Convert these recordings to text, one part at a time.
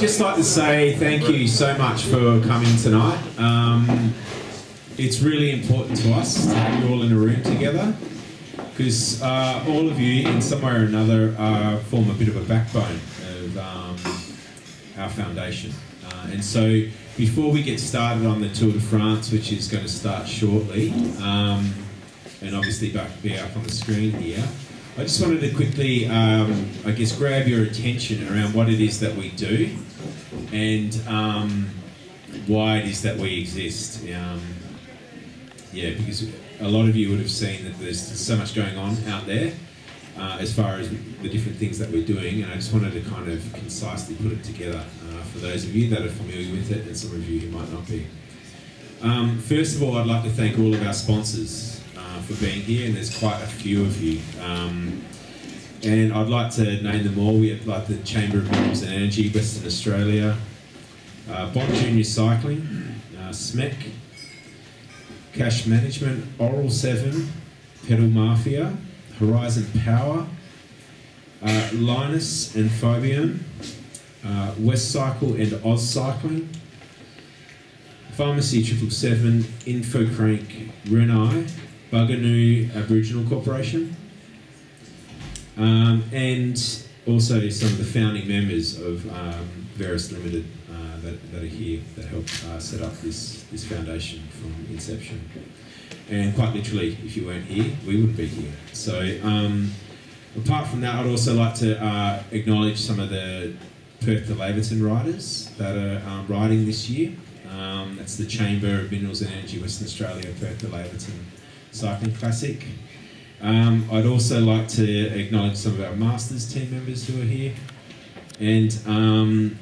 I'd just like to say thank you so much for coming tonight. Um, it's really important to us to have you all in a room together because uh, all of you, in some way or another, uh, form a bit of a backbone of um, our foundation. Uh, and so, before we get started on the Tour de France, which is going to start shortly, um, and obviously back be up on the screen here, I just wanted to quickly, um, I guess, grab your attention around what it is that we do and um, why it is that we exist. Um, yeah, because a lot of you would have seen that there's so much going on out there uh, as far as the different things that we're doing, and I just wanted to kind of concisely put it together uh, for those of you that are familiar with it and some of you who might not be. Um, first of all, I'd like to thank all of our sponsors uh, for being here, and there's quite a few of you. Um, and I'd like to name them all. We have like the Chamber of Minerals and Energy, Western Australia, uh, Bond Junior Cycling, uh, SMEC, Cash Management, Oral 7, Pedal Mafia, Horizon Power, uh, Linus and Phobium, uh, West Cycle and AusCycling, Pharmacy 777, Infocrank, Renai, Buganoo Aboriginal Corporation, um, and also some of the founding members of um, Verus Limited uh, that, that, are here that helped uh, set up this, this foundation from inception. And quite literally, if you weren't here, we wouldn't be here. So, um, apart from that, I'd also like to uh, acknowledge some of the Perth to Laverton riders that are um, riding this year. Um, that's the Chamber of Minerals and Energy Western Australia Perth to Laverton Cycling Classic. Um, I'd also like to acknowledge some of our Masters team members who are here, and um,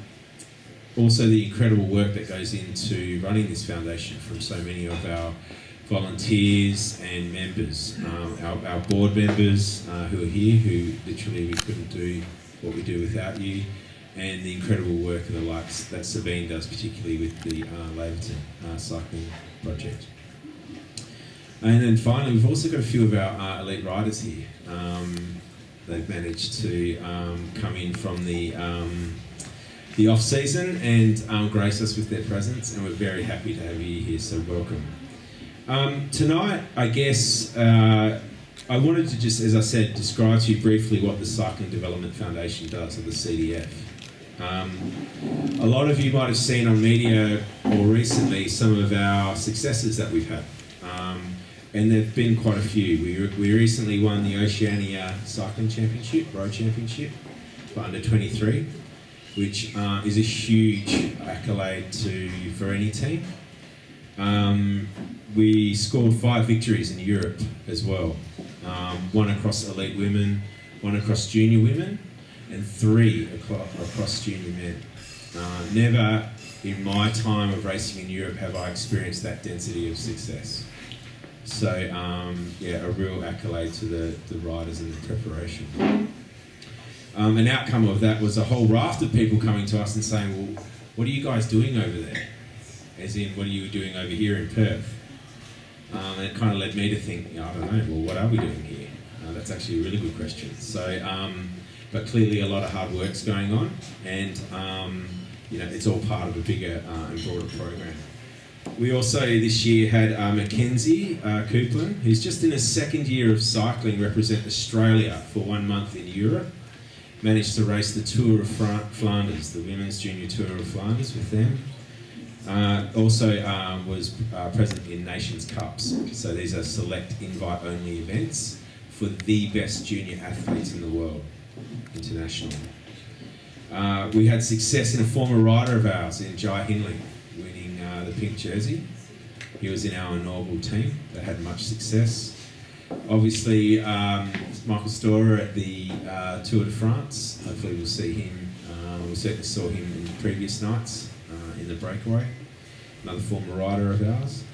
also the incredible work that goes into running this foundation from so many of our volunteers and members, um, our, our, board members uh, who are here, who literally we couldn't do what we do without you, and the incredible work and the likes that Sabine does, particularly with the uh, Laverton uh, Cycling Project. And then finally, we've also got a few of our uh, elite riders here. Um, they've managed to um, come in from the um, the off season and um, grace us with their presence, and we're very happy to have you here. So welcome. Um, tonight, I guess uh, I wanted to just, as I said, describe to you briefly what the Cycling Development Foundation does, or the CDF. Um, a lot of you might have seen on media more recently some of our successes that we've had. And there have been quite a few. We, we recently won the Oceania Cycling Championship, Road Championship, for under 23, which uh, is a huge accolade to for any team. Um, we scored five victories in Europe as well, um, one across elite women, one across junior women, and three across junior men. Uh, never in my time of racing in Europe have I experienced that density of success. So um, yeah, a real accolade to the, the riders and the preparation. Um, an outcome of that was a whole raft of people coming to us and saying, well, what are you guys doing over there? As in, what are you doing over here in Perth? Um, and it kind of led me to think, I don't know, well, what are we doing here? Uh, that's actually a really good question. So, um, but clearly a lot of hard work's going on, and um, you know, it's all part of a bigger uh, and broader program. We also this year had uh, Mackenzie uh, Coupland, who's just in his second year of cycling, represent Australia for one month in Europe. Managed to race the Tour of Flanders, the Women's Junior Tour of Flanders with them. Uh, also um, was uh, present in Nations Cups. So these are select invite-only events for the best junior athletes in the world, internationally. Uh, we had success in a former rider of ours, in Jai Hindley the pink jersey. He was in our inaugural team that had much success. Obviously, um, Michael Storer at the uh, Tour de France. Hopefully, we'll see him. Uh, we certainly saw him in previous nights uh, in the breakaway. Another former rider of ours.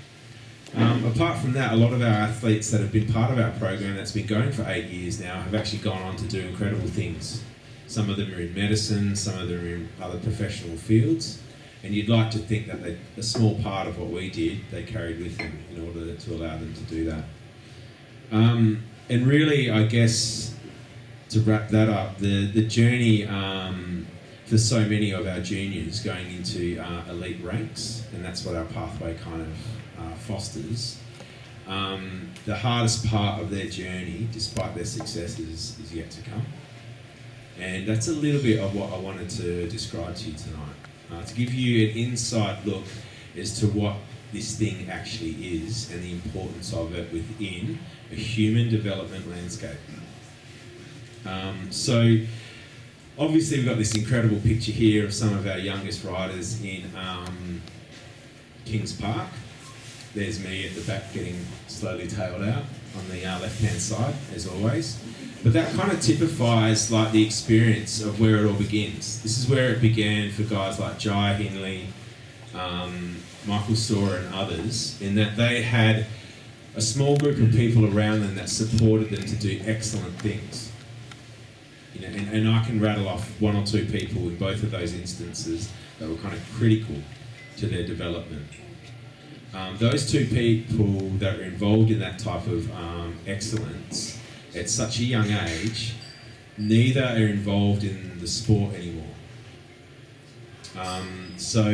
Um, apart from that, a lot of our athletes that have been part of our program that's been going for eight years now have actually gone on to do incredible things. Some of them are in medicine, some of them are in other professional fields. And you'd like to think that they, a small part of what we did, they carried with them in order to allow them to do that. Um, and really, I guess, to wrap that up, the, the journey um, for so many of our juniors going into uh, elite ranks, and that's what our pathway kind of uh, fosters. Um, the hardest part of their journey, despite their successes, is yet to come. And that's a little bit of what I wanted to describe to you tonight. Uh, to give you an inside look as to what this thing actually is and the importance of it within a human development landscape. Um, so, obviously, we've got this incredible picture here of some of our youngest riders in um, Kings Park. There's me at the back getting slowly tailed out on the uh, left hand side, as always. But that kind of typifies like the experience of where it all begins. This is where it began for guys like Jai Hindley, um, Michael Storer, and others, in that they had a small group of people around them that supported them to do excellent things. You know, and, and I can rattle off one or two people in both of those instances that were kind of critical to their development. Um, those two people that are involved in that type of um, excellence at such a young age, neither are involved in the sport anymore. Um, so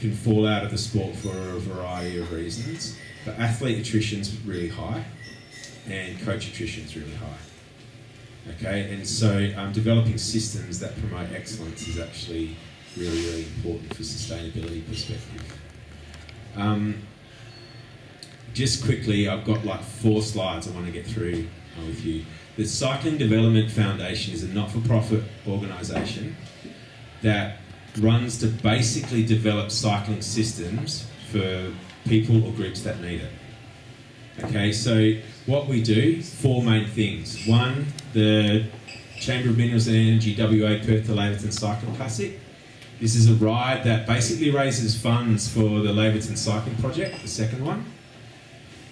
can fall out of the sport for a variety of reasons. But athlete attrition's really high, and coach attrition's really high. Okay, and so um, developing systems that promote excellence is actually really, really important for sustainability perspective. Um, just quickly, I've got like four slides I want to get through uh, with you. The Cycling Development Foundation is a not-for-profit organisation that runs to basically develop cycling systems for people or groups that need it. Okay, so what we do, four main things. One, the Chamber of Minerals and Energy WA Perth to Laverton Cycling Classic. This is a ride that basically raises funds for the Laverton Cycling Project, the second one,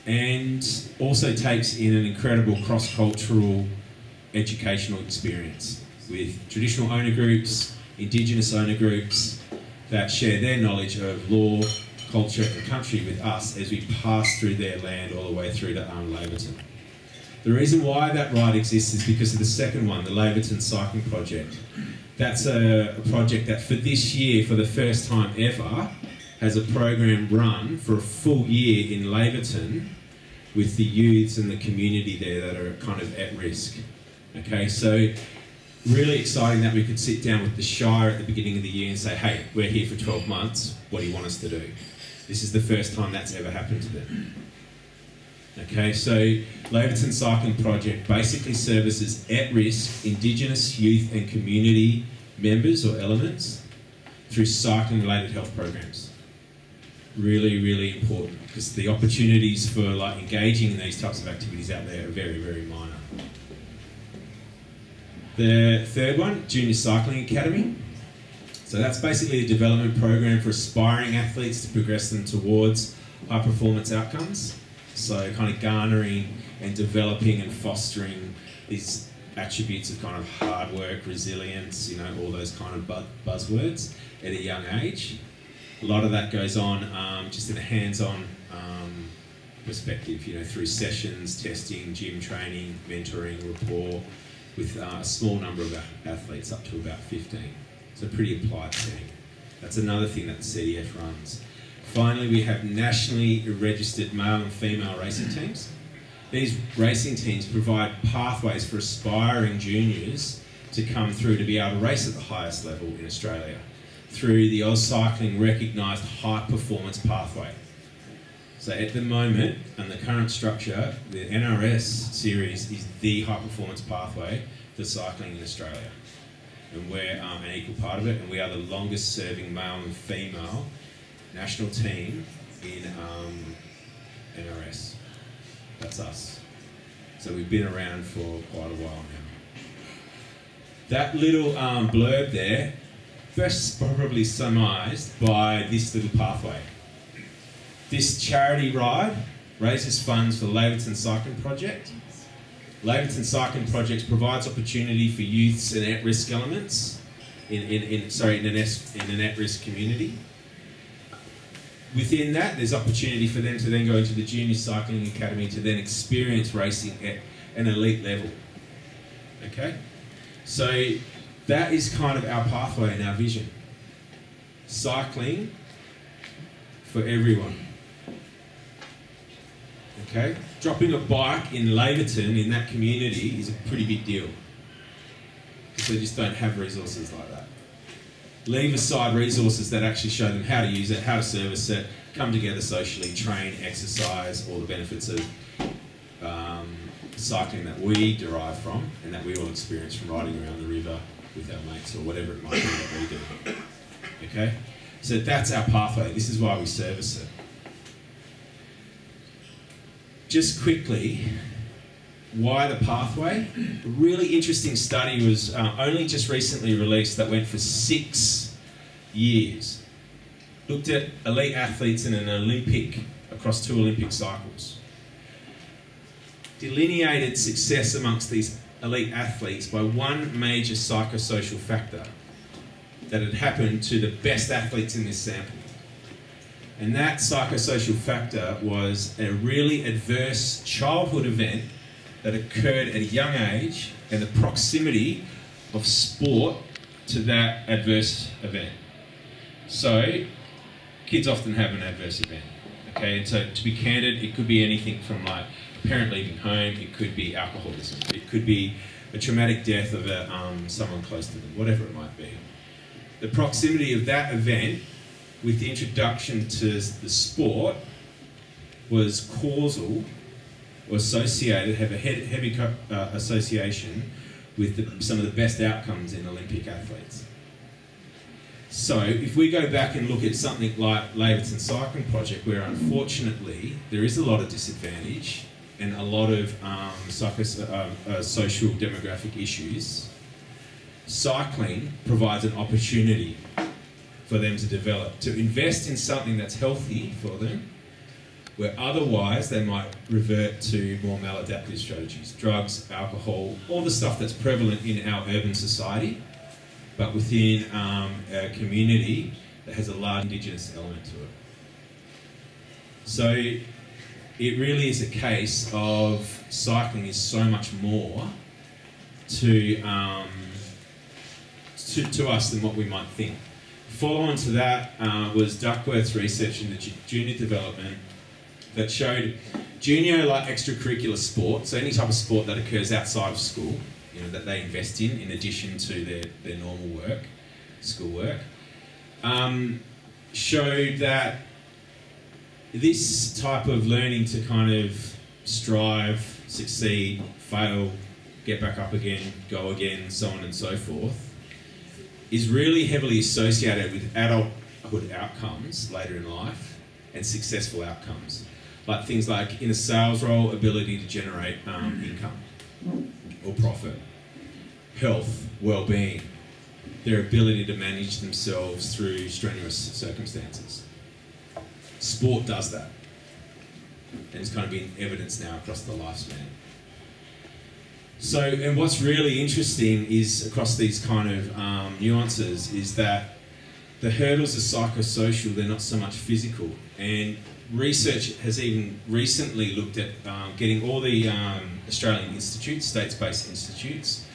and also takes in an incredible cross-cultural educational experience with traditional owner groups, Indigenous owner groups that share their knowledge of law, culture and country with us as we pass through their land all the way through to Arm Laverton. The reason why that ride exists is because of the second one, the Laverton Cycling Project. That's a, a project that for this year, for the first time ever, has a program run for a full year in Laverton with the youths and the community there that are kind of at risk. Okay, so really exciting that we could sit down with the Shire at the beginning of the year and say, hey, we're here for 12 months, what do you want us to do? This is the first time that's ever happened to them. Okay, so Laverton Cycling Project basically services at-risk Indigenous youth and community members or elements through cycling-related health programs. Really, really important because the opportunities for like engaging in these types of activities out there are very, very minor. The third one, Junior Cycling Academy. So that's basically a development program for aspiring athletes to progress them towards high performance outcomes. So kind of garnering and developing and fostering these attributes of kind of hard work, resilience, you know, all those kind of buzzwords at a young age. A lot of that goes on um, just in a hands-on um, perspective, you know, through sessions, testing, gym training, mentoring, rapport, with uh, a small number of athletes, up to about 15. So pretty applied setting. That's another thing that the CDF runs. Finally, we have nationally registered male and female racing teams. These racing teams provide pathways for aspiring juniors to come through to be able to race at the highest level in Australia through the AusCycling recognised high performance pathway. So at the moment, and the current structure, the NRS series is the high performance pathway for cycling in Australia. And we're um, an equal part of it, and we are the longest serving male and female national team in um, NRS. That's us. So we've been around for quite a while now. That little um, blurb there, best probably summarised by this little pathway. This charity ride raises funds for the Laverton Cycling Project. Laverton Cycling Project provides opportunity for youths and at-risk elements in, in, in sorry in an, in an at-risk community. Within that, there's opportunity for them to then go into the Junior Cycling Academy to then experience racing at an elite level. Okay, so that is kind of our pathway and our vision. Cycling for everyone. Okay? Dropping a bike in Laverton in that community is a pretty big deal. Because they just don't have resources like that. Leave aside resources that actually show them how to use it, how to service it, come together socially, train, exercise, all the benefits of um, cycling that we derive from and that we all experience from riding around the river with our mates or whatever it might be that we do. Okay? So that's our pathway. This is why we service it. Just quickly, why the pathway? A really interesting study was uh, only just recently released that went for six years. Looked at elite athletes in an Olympic, across two Olympic cycles. Delineated success amongst these elite athletes by one major psychosocial factor that had happened to the best athletes in this sample. And that psychosocial factor was a really adverse childhood event that occurred at a young age and the proximity of sport to that adverse event. So, kids often have an adverse event. Okay, and so to be candid, it could be anything from like a parent leaving home, it could be alcoholism, it could be a traumatic death of a, um, someone close to them, whatever it might be. The proximity of that event with the introduction to the sport was causal or associated, have a heavy uh, association with the, some of the best outcomes in Olympic athletes. So if we go back and look at something like Laverton Cycling Project, where unfortunately there is a lot of disadvantage and a lot of um, uh, uh, social demographic issues, cycling provides an opportunity for them to develop, to invest in something that's healthy for them, where otherwise they might revert to more maladaptive strategies, drugs, alcohol, all the stuff that's prevalent in our urban society, but within um, a community that has a large Indigenous element to it. So it really is a case of cycling is so much more to, um, to, to us than what we might think. Follow on to that uh, was Duckworth's research into junior development that showed junior like extracurricular sport, so any type of sport that occurs outside of school, you know, that they invest in in addition to their, their normal work, school work, um, showed that this type of learning to kind of strive, succeed, fail, get back up again, go again, so on and so forth, is really heavily associated with adulthood outcomes later in life and successful outcomes. Like things like in a sales role, ability to generate um, income or profit, health, well-being, their ability to manage themselves through strenuous circumstances. Sport does that. And it's kind of been evidence now across the lifespan. So, and what's really interesting is across these kind of um, nuances is that the hurdles are psychosocial, they're not so much physical. And research has even recently looked at um, getting all the um, Australian institutes, states based institutes,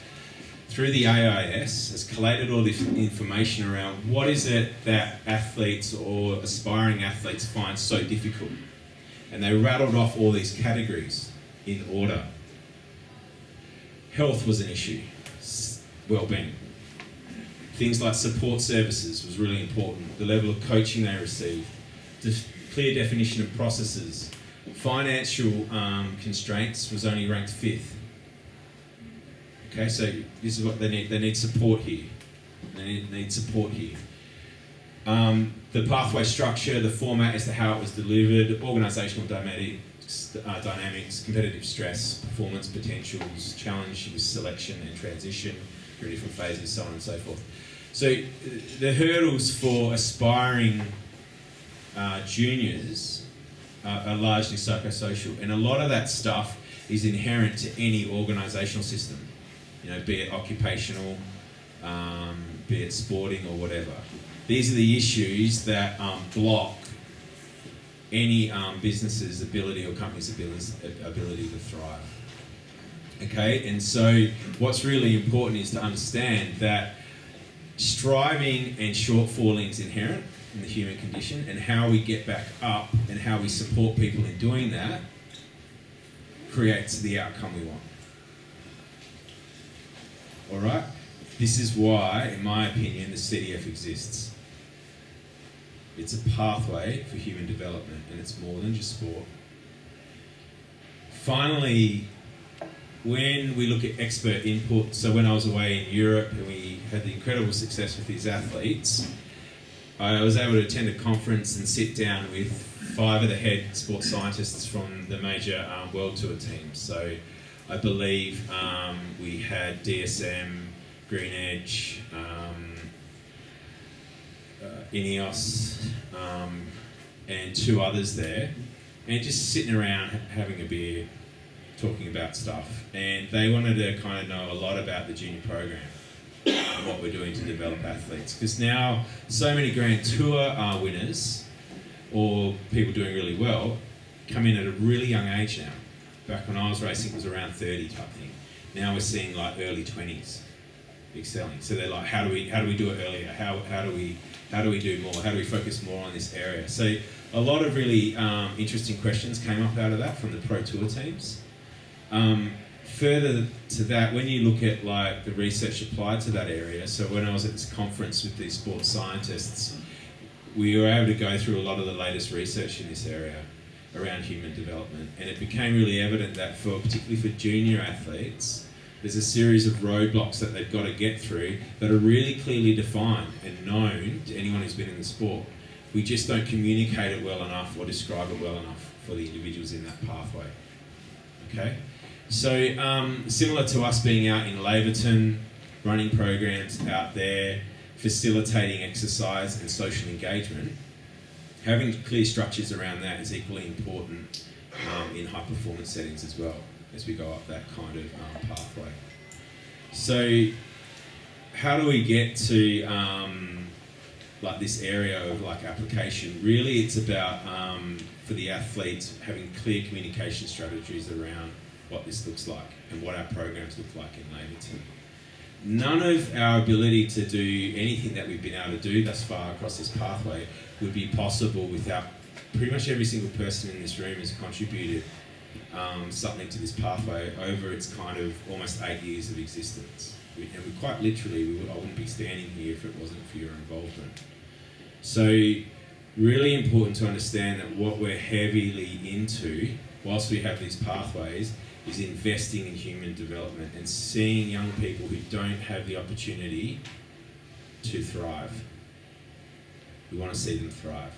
through the AIS, has collated all this information around what is it that athletes or aspiring athletes find so difficult. And they rattled off all these categories in order health was an issue, well-being. Things like support services was really important. The level of coaching they received, clear definition of processes. Financial um, constraints was only ranked fifth. Okay, so this is what they need. They need support here. They need, need support here. Um, the pathway structure, the format as to how it was delivered, organisational dynamic, uh, dynamics, competitive stress, performance potentials, challenge with selection and transition through different phases, so on and so forth. So uh, the hurdles for aspiring uh, juniors are largely psychosocial, and a lot of that stuff is inherent to any organisational system. You know, be it occupational, um, be it sporting or whatever. These are the issues that um, block any um, business's ability or company's ability, ability to thrive. Okay, and so what's really important is to understand that striving and shortfalling is inherent in the human condition, and how we get back up and how we support people in doing that creates the outcome we want. All right? This is why, in my opinion, the CDF exists. It's a pathway for human development, and it's more than just sport. Finally, when we look at expert input, so when I was away in Europe and we had the incredible success with these athletes, I was able to attend a conference and sit down with five of the head sports scientists from the major um, world tour teams. So I believe um, we had DSM, Green Edge, um, uh, Ineos, um, and two others there, and just sitting around having a beer, talking about stuff. And they wanted to kind of know a lot about the junior program what we're doing to develop athletes. Because now, so many Grand Tour uh, winners or people doing really well come in at a really young age now. Back when I was racing, it was around 30 type thing. Now we're seeing like early 20s excelling. So they're like, how do we how do we do it earlier? How, how do we how do we do more? How do we focus more on this area? So a lot of really um, interesting questions came up out of that from the pro tour teams. Um, further to that, when you look at like the research applied to that area, so when I was at this conference with these sports scientists, we were able to go through a lot of the latest research in this area around human development, and it became really evident that for particularly for junior athletes, there's a series of roadblocks that they've got to get through that are really clearly defined and known to anyone who's been in the sport. We just don't communicate it well enough or describe it well enough for the individuals in that pathway. Okay? So, um, similar to us being out in Laverton, running programs out there, facilitating exercise and social engagement, having clear structures around that is equally important um, in high performance settings as well as we go up that kind of um, pathway. So, how do we get to um, like this area of like application? Really, it's about um, for the athletes having clear communication strategies around what this looks like and what our programs look like in labour Laverton. None of our ability to do anything that we've been able to do thus far across this pathway would be possible without pretty much every single person in this room has contributed um, something to this pathway over its kind of almost eight years of existence. We, and we quite literally, we would, I wouldn't be standing here if it wasn't for your involvement. So, really important to understand that what we're heavily into, whilst we have these pathways, is investing in human development and seeing young people who don't have the opportunity to thrive. We want to see them thrive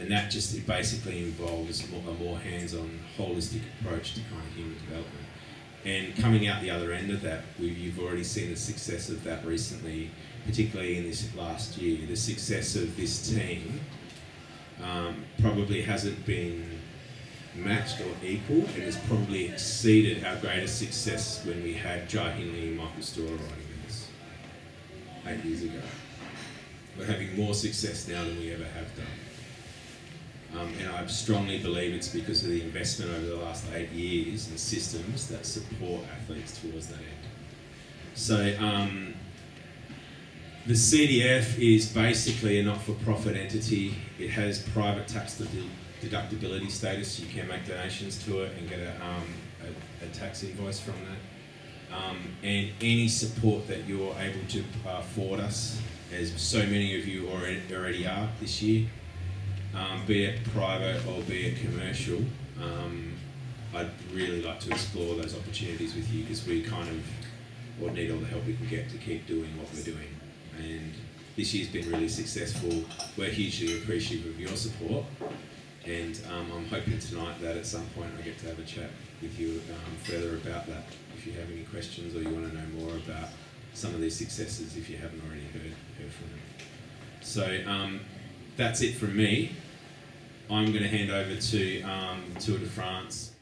and that just basically involves a more hands-on, holistic approach to kind of human development. And coming out the other end of that, we, you've already seen the success of that recently, particularly in this last year. The success of this team um, probably hasn't been matched or equal, and has probably exceeded our greatest success when we had Jai Hindley and Michael Storer riding this eight years ago. We're having more success now than we ever have done. Um, and I strongly believe it's because of the investment over the last eight years in systems that support athletes towards that end. So um, the CDF is basically a not-for-profit entity. It has private tax deductibility status. You can make donations to it and get a, um, a, a tax invoice from that. Um, and any support that you're able to uh, forward us, as so many of you already, already are this year, um, be it private or be it commercial, um, I'd really like to explore those opportunities with you because we kind of will need all the help we can get to keep doing what we're doing. And this year's been really successful. We're hugely appreciative of your support. And um, I'm hoping tonight that at some point I get to have a chat with you um, further about that. If you have any questions or you want to know more about some of these successes, if you haven't already heard, heard from them. So um, that's it from me. I'm going to hand over to um, Tour de France